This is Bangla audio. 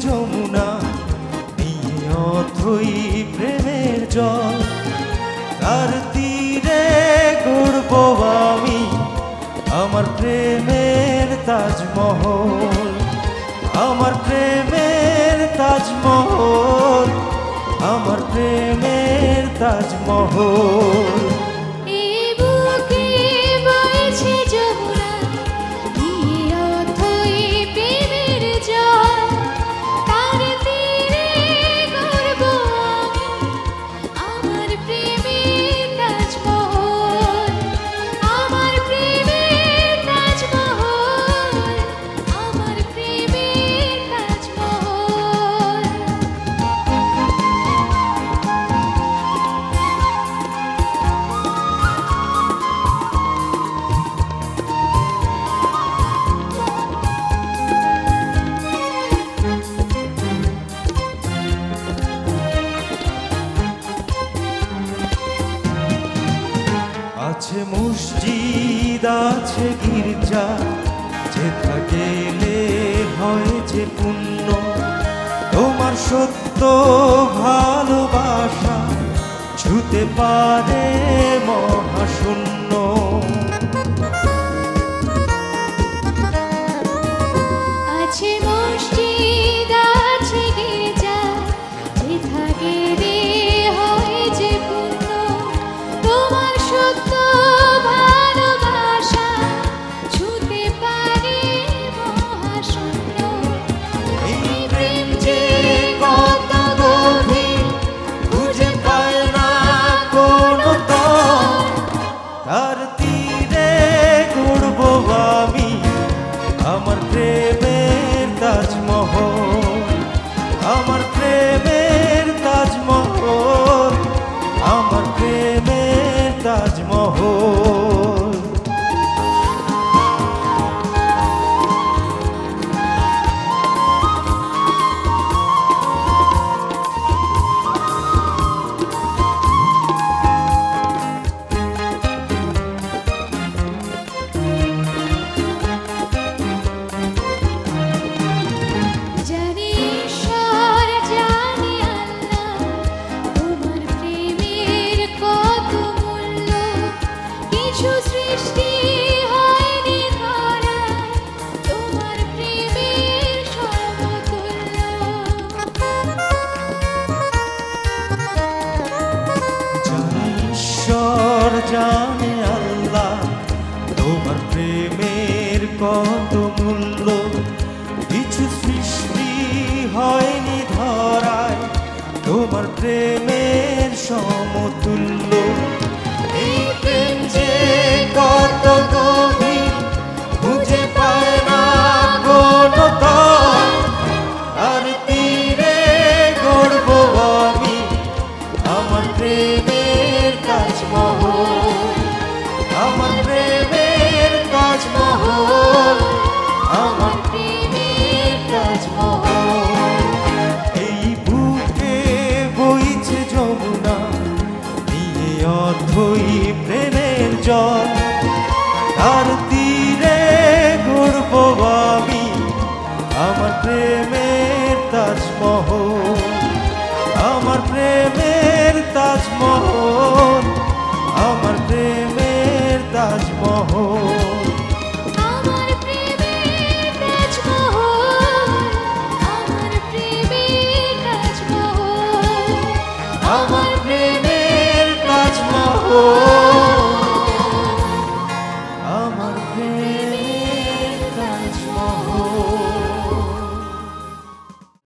যমুনা, নিয়ে অথই প্রেমের জল। তার তীরে গড়ব আমি আমার প্রেমের তাজমহল। আমার প্রেমের তাজমহল, আমার প্রেমের তাজমহল। আছে, মসজিদ আছে, গির্জা, যে থাকে হয় যে পুণ্য। তোমার সত্য ভালোবাসা ছুতে পারে মহাশূন্য। প্রেমের কত মূল্য? কিছু সৃষ্টি হয়নি ধরায়। তোমার প্রেমের সমতুল্য মহ আমার প্রেমের তাজমহল।